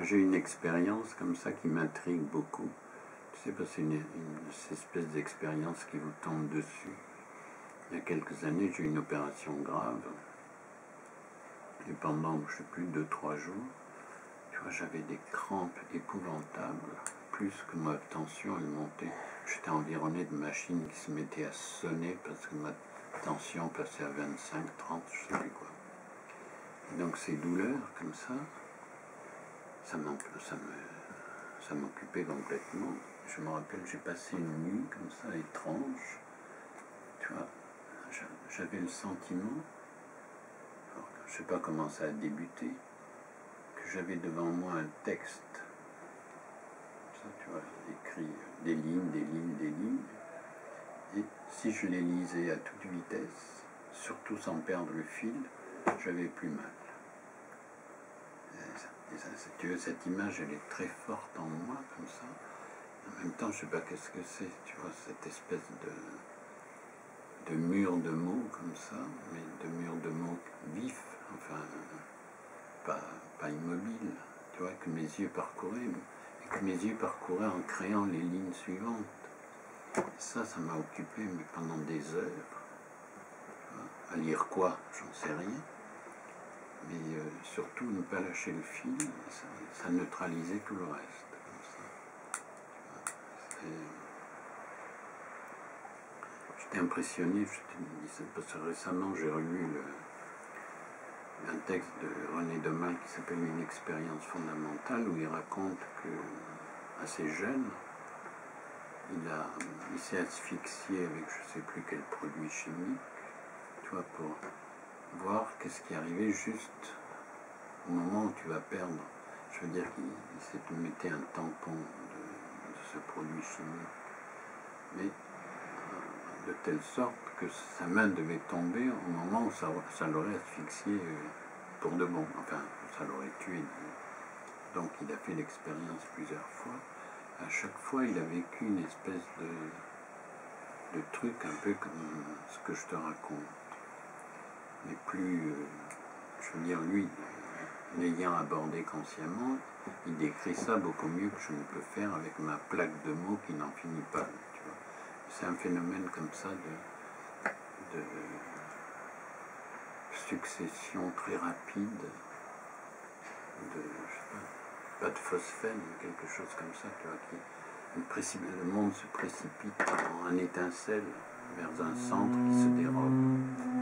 J'ai une expérience comme ça qui m'intrigue beaucoup. Tu sais c'est une, espèce d'expérience qui vous tombe dessus. Il y a quelques années, j'ai eu une opération grave. Et pendant, je sais plus, deux, trois jours, tu vois, j'avais des crampes épouvantables. Plus que ma tension, elle montait. J'étais environné de machines qui se mettaient à sonner parce que ma tension passait à 25, 30, je sais plus quoi. Et donc ces douleurs comme ça, ça m'occupait complètement. Je me rappelle, j'ai passé une nuit comme ça, étrange. Tu vois, j'avais le sentiment, je ne sais pas comment ça a débuté, que j'avais devant moi un texte. Ça, tu vois, écrit des lignes, des lignes, des lignes. Et si je les lisais à toute vitesse, surtout sans perdre le fil, j'avais plus mal cette image, elle est très forte en moi, comme ça. En même temps, je sais pas qu'est-ce que c'est, tu vois, cette espèce de, de mur de mots comme ça, mais de mur de mots vifs, enfin, pas, pas immobile, tu vois, que mes yeux parcouraient, et que mes yeux parcouraient en créant les lignes suivantes. ça, ça m'a occupé mais pendant des heures. À lire quoi? J'en sais rien mais euh, surtout ne pas lâcher le fil, ça, neutralisait tout le reste. J'étais impressionné, parce que récemment j'ai relu un texte de René Demal qui s'appelle Une expérience fondamentale, où il raconte que assez jeune, il, il s'est asphyxié avec je ne sais plus quel produit chimique, qu'est-ce qui arrivait juste au moment où tu vas perdre. Je veux dire qu'il s'est mettait un tampon de, ce produit chimique, mais euh, de telle sorte que sa main devait tomber au moment où ça, l'aurait asphyxié euh, pour de bon, enfin ça l'aurait tué. Donc il a fait l'expérience plusieurs fois. À chaque fois, il a vécu une espèce de, truc un peu comme ce que je te raconte plus, euh, je veux dire, lui, l'ayant abordé consciemment, il décrit ça beaucoup mieux que je ne peux faire avec ma plaque de mots qui n'en finit pas. C'est un phénomène comme ça de, succession très rapide de, je sais pas, pas de phosphène, quelque chose comme ça, tu vois, qui, le monde se précipite en étincelle vers un centre qui se dérobe.